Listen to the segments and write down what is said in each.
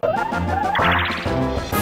Música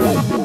Woo!